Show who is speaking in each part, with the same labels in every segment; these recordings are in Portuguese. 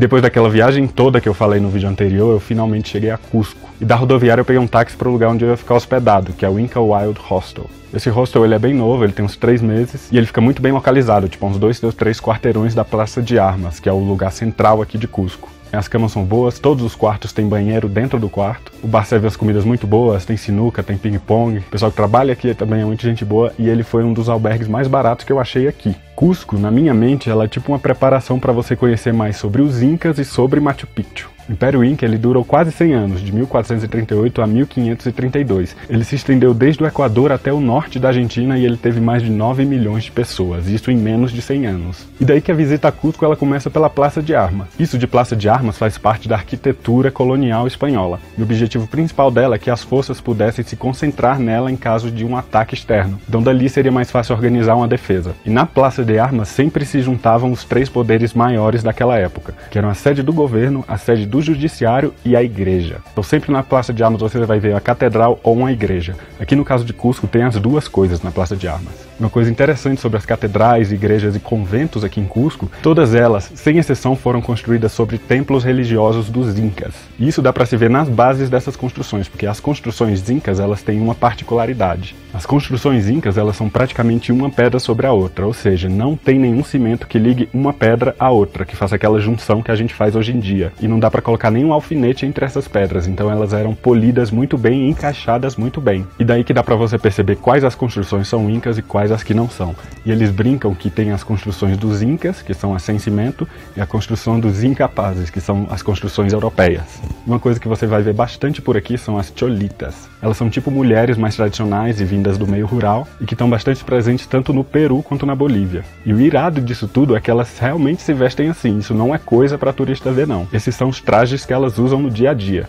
Speaker 1: depois daquela viagem toda que eu falei no vídeo anterior, eu finalmente cheguei a Cusco. E da rodoviária eu peguei um táxi para o lugar onde eu ia ficar hospedado, que é o Inca Wild Hostel. Esse hostel ele é bem novo, ele tem uns três meses e ele fica muito bem localizado, tipo uns dois, dois, três quarteirões da Praça de Armas, que é o lugar central aqui de Cusco. As camas são boas, todos os quartos têm banheiro dentro do quarto. O bar serve as comidas muito boas, tem sinuca, tem ping-pong. O pessoal que trabalha aqui também é muita gente boa e ele foi um dos albergues mais baratos que eu achei aqui. Cusco, na minha mente, ela é tipo uma preparação para você conhecer mais sobre os Incas e sobre Machu Picchu. Império Inca ele durou quase 100 anos, de 1438 a 1532. Ele se estendeu desde o Equador até o norte da Argentina e ele teve mais de 9 milhões de pessoas, isso em menos de 100 anos. E daí que a visita a Cusco ela começa pela Praça de Armas. Isso de Praça de Armas faz parte da arquitetura colonial espanhola. E o objetivo principal dela é que as forças pudessem se concentrar nela em caso de um ataque externo. Então dali seria mais fácil organizar uma defesa. E na Praça de Armas sempre se juntavam os três poderes maiores daquela época, que eram a sede do governo, a sede do judiciário e a igreja. Então sempre na Praça de Armas você vai ver a catedral ou uma igreja. Aqui no caso de Cusco tem as duas coisas na Praça de Armas. Uma coisa interessante sobre as catedrais, igrejas e conventos aqui em Cusco, todas elas, sem exceção, foram construídas sobre templos religiosos dos Incas. E isso dá para se ver nas bases dessas construções, porque as construções incas elas têm uma particularidade. As construções incas elas são praticamente uma pedra sobre a outra, ou seja, não tem nenhum cimento que ligue uma pedra à outra, que faça aquela junção que a gente faz hoje em dia. E não dá para colocar nenhum alfinete entre essas pedras, então elas eram polidas muito bem encaixadas muito bem. E daí que dá para você perceber quais as construções são incas e quais as que não são. E eles brincam que tem as construções dos incas, que são as sem cimento, e a construção dos incapazes, que são as construções europeias. Uma coisa que você vai ver bastante por aqui são as cholitas. Elas são tipo mulheres mais tradicionais e vindas do meio rural e que estão bastante presentes tanto no Peru quanto na Bolívia. E o irado disso tudo é que elas realmente se vestem assim, isso não é coisa para turista ver não. Esses são os trajes que elas usam no dia a dia.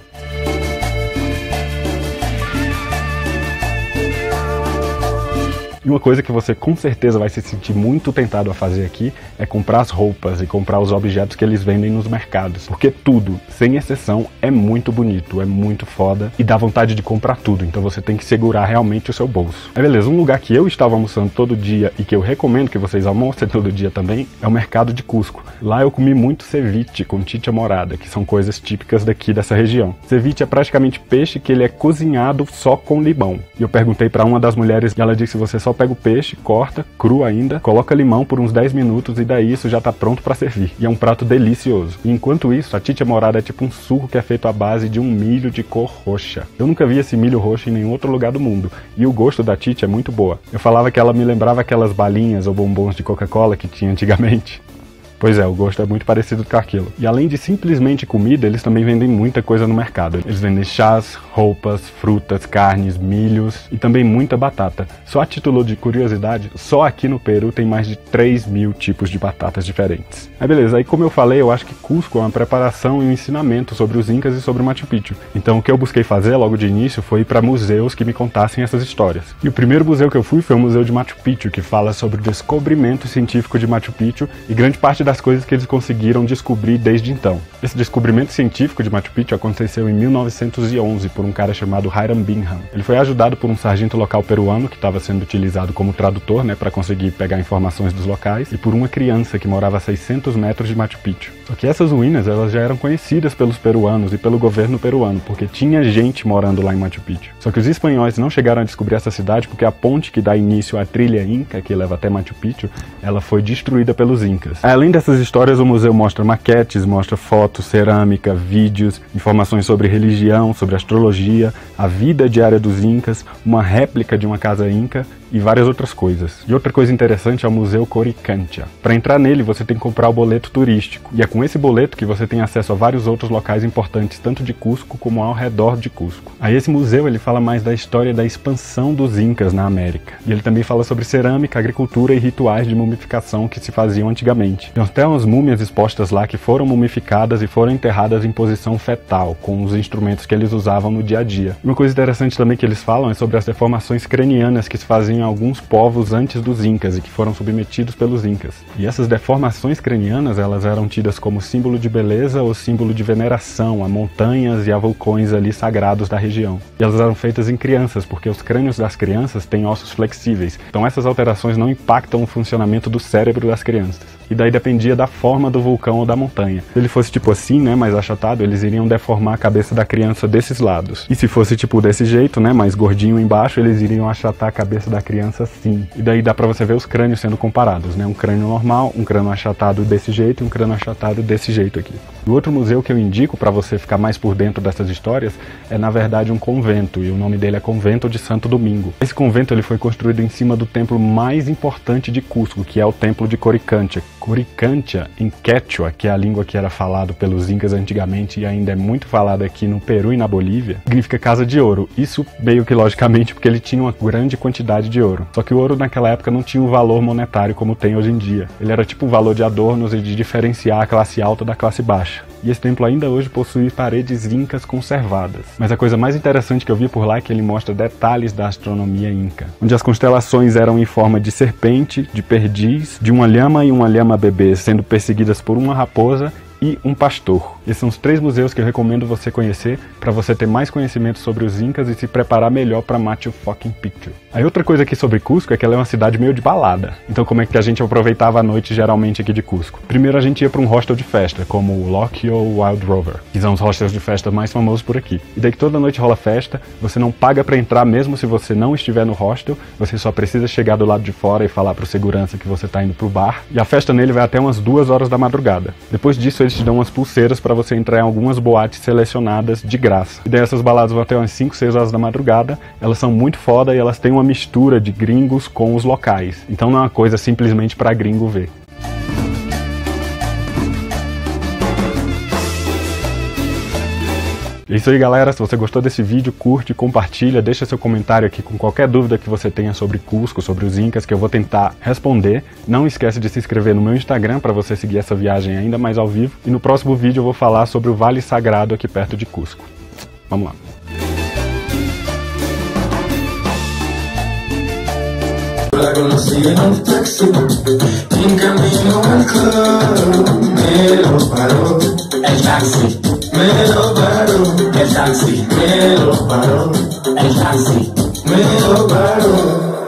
Speaker 1: E uma coisa que você com certeza vai se sentir muito tentado a fazer aqui é comprar as roupas e comprar os objetos que eles vendem nos mercados. Porque tudo, sem exceção, é muito bonito, é muito foda e dá vontade de comprar tudo. Então você tem que segurar realmente o seu bolso. Aí beleza, um lugar que eu estava almoçando todo dia e que eu recomendo que vocês almocem todo dia também é o mercado de Cusco. Lá eu comi muito ceviche com titia morada, que são coisas típicas daqui dessa região. Ceviche é praticamente peixe que ele é cozinhado só com limão. E eu perguntei para uma das mulheres e ela disse você só pega o peixe, corta, cru ainda, coloca limão por uns 10 minutos e daí isso já tá pronto para servir. E é um prato delicioso. E enquanto isso, a titia morada é tipo um suco que é feito à base de um milho de cor roxa. Eu nunca vi esse milho roxo em nenhum outro lugar do mundo. E o gosto da titia é muito boa. Eu falava que ela me lembrava aquelas balinhas ou bombons de Coca-Cola que tinha antigamente. Pois é, o gosto é muito parecido com aquilo. E além de simplesmente comida, eles também vendem muita coisa no mercado. Eles vendem chás, roupas, frutas, carnes, milhos e também muita batata. Só a título de curiosidade, só aqui no Peru tem mais de 3 mil tipos de batatas diferentes. Aí beleza, aí como eu falei, eu acho que Cusco é uma preparação e um ensinamento sobre os Incas e sobre Machu Picchu. Então o que eu busquei fazer logo de início foi ir para museus que me contassem essas histórias. E o primeiro museu que eu fui foi o Museu de Machu Picchu, que fala sobre o descobrimento científico de Machu Picchu e grande parte da das coisas que eles conseguiram descobrir desde então. Esse descobrimento científico de Machu Picchu aconteceu em 1911 por um cara chamado Hiram Bingham. Ele foi ajudado por um sargento local peruano que estava sendo utilizado como tradutor, né, para conseguir pegar informações dos locais, e por uma criança que morava a 600 metros de Machu Picchu. Só que essas ruínas elas já eram conhecidas pelos peruanos e pelo governo peruano, porque tinha gente morando lá em Machu Picchu. Só que os espanhóis não chegaram a descobrir essa cidade porque a ponte que dá início à trilha Inca, que leva até Machu Picchu, ela foi destruída pelos Incas. Além dessas histórias, o museu mostra maquetes, mostra fotos, cerâmica, vídeos, informações sobre religião, sobre astrologia, a vida diária dos Incas, uma réplica de uma casa Inca e várias outras coisas. E outra coisa interessante é o Museu Coricancha. Para entrar nele, você tem que comprar o boleto turístico. E é com esse boleto que você tem acesso a vários outros locais importantes, tanto de Cusco como ao redor de Cusco. Aí esse museu ele fala mais da história da expansão dos Incas na América. E ele também fala sobre cerâmica, agricultura e rituais de mumificação que se faziam antigamente. Tem até umas múmias expostas lá que foram mumificadas e foram enterradas em posição fetal, com os instrumentos que eles usavam no dia a dia. Uma coisa interessante também que eles falam é sobre as deformações cranianas que se faziam alguns povos antes dos incas e que foram submetidos pelos incas. E essas deformações cranianas, elas eram tidas como símbolo de beleza ou símbolo de veneração a montanhas e a vulcões ali sagrados da região. E elas eram feitas em crianças, porque os crânios das crianças têm ossos flexíveis. Então essas alterações não impactam o funcionamento do cérebro das crianças. E daí, dependia da forma do vulcão ou da montanha. Se ele fosse tipo assim, né, mais achatado, eles iriam deformar a cabeça da criança desses lados. E se fosse tipo desse jeito, né, mais gordinho embaixo, eles iriam achatar a cabeça da criança assim. E daí dá para você ver os crânios sendo comparados, né? Um crânio normal, um crânio achatado desse jeito e um crânio achatado desse jeito aqui. O outro museu que eu indico para você ficar mais por dentro dessas histórias é na verdade um convento e o nome dele é Convento de Santo Domingo. Esse convento ele foi construído em cima do templo mais importante de Cusco, que é o templo de Coricancha. Coricancha em Quechua, que é a língua que era falada pelos incas antigamente e ainda é muito falada aqui no Peru e na Bolívia, significa casa de ouro. Isso meio que logicamente porque ele tinha uma grande quantidade de ouro. Só que o ouro naquela época não tinha um valor monetário como tem hoje em dia. Ele era tipo um valor de adornos e de diferenciar a classe alta da classe baixa. E esse templo ainda hoje possui paredes incas conservadas. Mas a coisa mais interessante que eu vi por lá é que ele mostra detalhes da astronomia inca, onde as constelações eram em forma de serpente, de perdiz, de uma lhama e uma lhama bebê sendo perseguidas por uma raposa e um pastor. Esses são os três museus que eu recomendo você conhecer para você ter mais conhecimento sobre os Incas e se preparar melhor para Machu fucking Picchu. Aí outra coisa aqui sobre Cusco é que ela é uma cidade meio de balada. Então como é que a gente aproveitava a noite geralmente aqui de Cusco? Primeiro a gente ia para um hostel de festa, como o Lockyo Wild Rover, que são os hostels de festa mais famosos por aqui. E daí que toda noite rola festa, você não paga para entrar mesmo se você não estiver no hostel, você só precisa chegar do lado de fora e falar pro segurança que você tá indo pro bar. E a festa nele vai até umas duas horas da madrugada. Depois disso eles te dão umas pulseiras para você entrar em algumas boates selecionadas de graça. E daí essas baladas vão até umas 5, 6 horas da madrugada. Elas são muito foda e elas têm uma mistura de gringos com os locais. Então não é uma coisa simplesmente para gringo ver. É isso aí, galera. Se você gostou desse vídeo, curte, compartilha, deixa seu comentário aqui com qualquer dúvida que você tenha sobre Cusco, sobre os Incas, que eu vou tentar responder. Não esquece de se inscrever no meu Instagram para você seguir essa viagem ainda mais ao vivo. E no próximo vídeo eu vou falar sobre o Vale Sagrado aqui perto de Cusco. Vamos lá. El taxi, me lo paró el taxi, me lo paró el taxi, me lo paró.